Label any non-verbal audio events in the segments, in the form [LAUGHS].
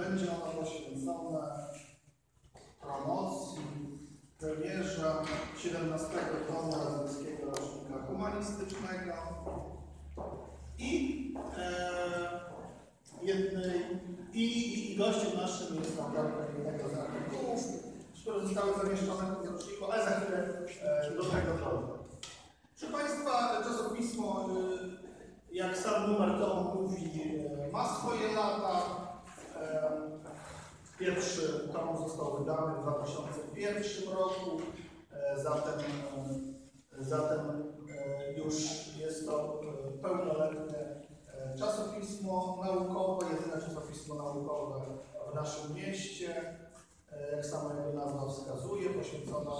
Będzie ono poświęcone promocji premierze 17 tomu Radzyckiego Rocznika Humanistycznego i e, jednej i, i, i gościem naszym jest autorka jednego z artykułów, które zostały zamieszczone w roczniku, ale za chwilę e, do tego dojdę. Proszę Państwa, czasopismo, e, jak sam numer tomu mówi, e, ma swoje lata. Pierwszy tom został wydany w 2001 roku, e, zatem, e, zatem e, już jest to pełnoletnie czasopismo naukowe, jedyne czasopismo naukowe w naszym mieście. Jak sama jego nazwa wskazuje, poświęcone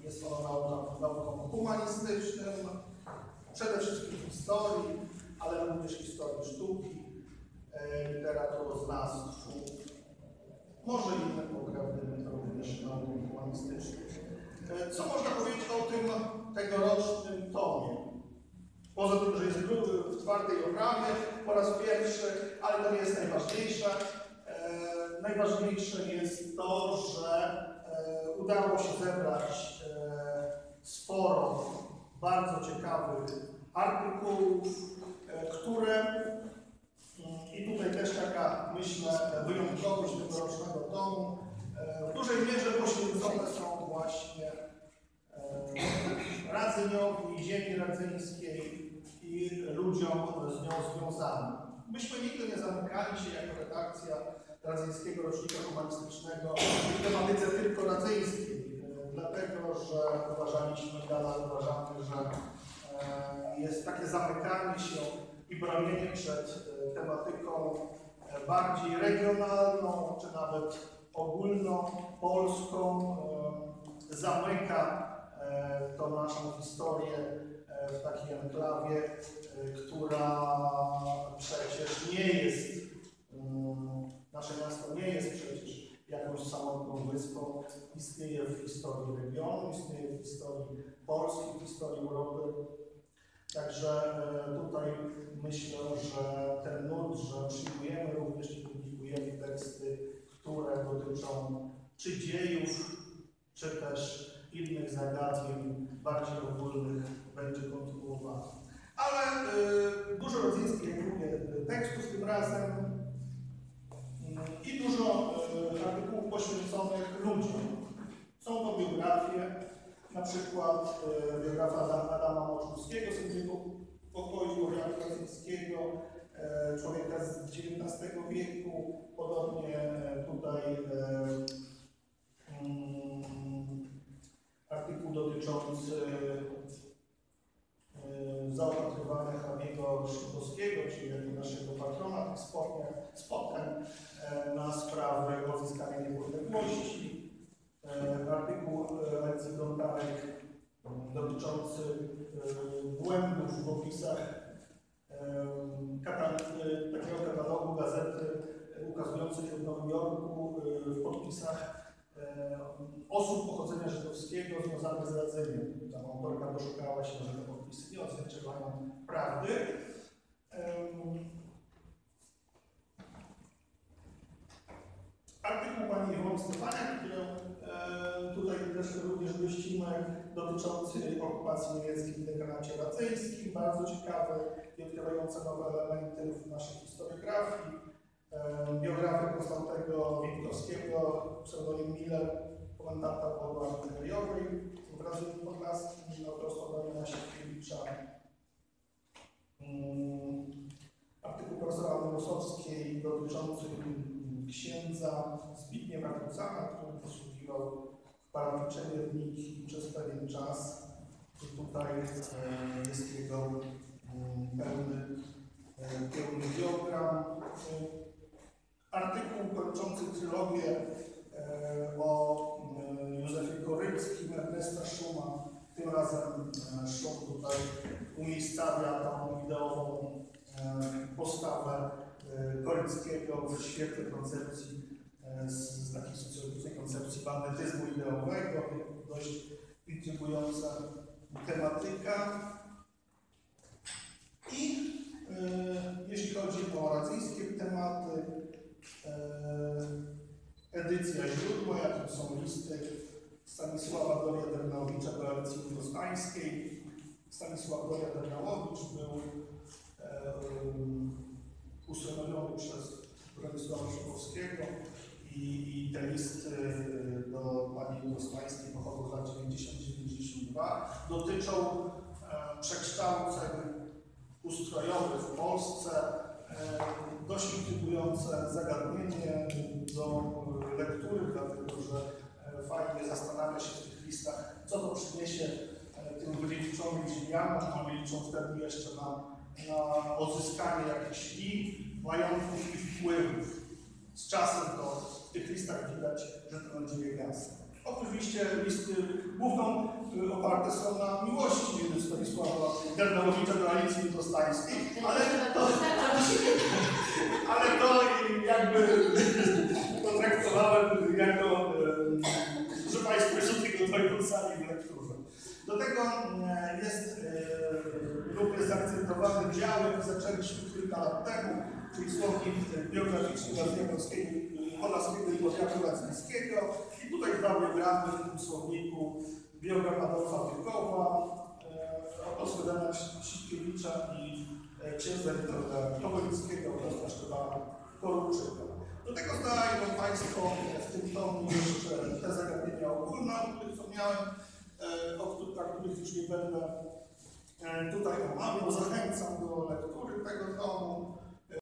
jest ono naukom, naukom humanistycznym, przede wszystkim historii, ale również historii sztuki, literaturoznawstwu, może innym pokrewnym również naukom humanistycznym. E, Co można powiedzieć o tym tegorocznym tomie? Poza tym, że jest w twardej oprawie po raz pierwszy, ale to nie jest najważniejsze. E, najważniejsze jest to, że e, udało się zebrać e, sporo bardzo ciekawych artykułów, e, które mm, i tutaj też taka, myślę, wyjątkowość tegorocznego tomu, e, w dużej mierze są właśnie e, Radzyniowi, ziemi radzyńskiej i ludziom z nią związanym. Myśmy nigdy nie zamykali się jako redakcja Radzyńskiego Rocznika Humanistycznego w tematyce tylko radzyńskiej, e, dlatego że uważaliśmy, nadal uważamy, że e, jest takie zamykanie się i bronienie przed tematyką bardziej regionalną, czy nawet ogólnopolską, e, zamyka e, tą naszą historię e, w takiej enklawie, która przecież nie jest, mm, nasze miasto nie jest przecież jakąś samotną wyspą, istnieje w historii regionu, istnieje w historii Polski, w historii Europy. Także tutaj myślę, że ten nurt, że przyjmujemy również i publikujemy dotyczą czy dziejów, czy też innych zagadnień bardziej ogólnych, będzie kontynuowany. Ale y, dużo rodzyńskich, jak mówię, tekstów tym razem y, i dużo y, artykułów poświęconych ludziom. Są to biografie, na przykład y, biografia Adama, Moczulskiego, sędziego pokoju Jana Radzyńskiego, e, człowieka z XIX wieku, podobnie e, tutaj e, mm, artykuł dotyczący e, zaopatrywania hrabiego Szybowskiego, czyli naszego patrona tych spotkań, na sprawy odzyskania niepodległości. Artykuł e, Alicji Gontarek m, dotyczący błędów w opisach e, kata- e, takiego katalogu gazety ukazującej się w Nowym Jorku e, w podpisach osób pochodzenia żydowskiego związanych z Radzymiem. Tam autorka doszukała się, że te podpisy nie odzwierciedlają prawdy. Artykuł pani Iwony Stefaniak, którą e, też również gościmy, dotyczący okupacji niemieckiej w dekanacie radzyńskim, bardzo ciekawy i odkrywający nowe elementy w naszej historiografii. Biografia Konstantego Witkowskiego, pseudonim Miller, komendanta Podła Imperiowej w Brazylii Podlaskim, autorstwa Daniela Sienkiewicza. Artykuł profesora Norosowskiej dotyczący księdza Zbigniewa Kucaka, który posługiwał Czemierniki przez pewien czas. I tutaj e, jest jego mm, pełny, e, pełny biogram. E, Artykuł kończący trylogię o mm, Józefie Koryckim, Ernesta Szuma. Tym razem Szum tutaj umiejscawia tą ideową postawę Koryckiego w świetle koncepcji, z, z takiej socjologicznej koncepcji bandytyzmu ideowego, dość intrygująca tematyka. I e, jeśli chodzi o racyjskie tematy, e, edycja źródła, jakim są listy Stanisława Doria Dernałowicza do Alicji Poznańskiej. Stanisław Doria Dernałowicz był e, um, ustanowiony przez Bronisława Szybowskiego i, i te listy e, do pani Poznańskiej pochodzą z lat 90-92 dotyczą e, przekształceń ustrojowych w Polsce, e, dość intrygujące zagadnienie do lektury, dlatego że e, fajnie zastanawia się w tych listach, co to przyniesie tym wyliczonym ziemianom, a liczą wtedy jeszcze na, na odzyskanie jakichś i majątków i wpływów. Z czasem to w tych listach widać, że to nadzieje jasne. Oczywiście listy główną y, oparte są na miłości Stanisława Dernałowicza do Alicji Poznańskiej, ale to, [LAUGHS] ale to jakby potraktowałem jako, że Państwo jeszcze tego dojdą w lekturze. Do tego jest e, również zaakcentowany dział, jaki zaczęliśmy kilka lat temu, czyli słownik biograficzny Ładniakowskiego, Podlaskiego i Powiatu Radzyńskiego. I tutaj dwa biogramy w tym słowniku. Biograf Adolfa Wykowa, e, autor Dana Sitkiewicza i e, księdza Witolda Kowolickiego oraz Sztefana Korupczyka. Do tego znajdą Państwo w tym tomie jeszcze te zagadnienia ogólne, o których wspomniałem, e, o których, już nie będę e, tutaj omawiał. Zachęcam do lektury tego tomu.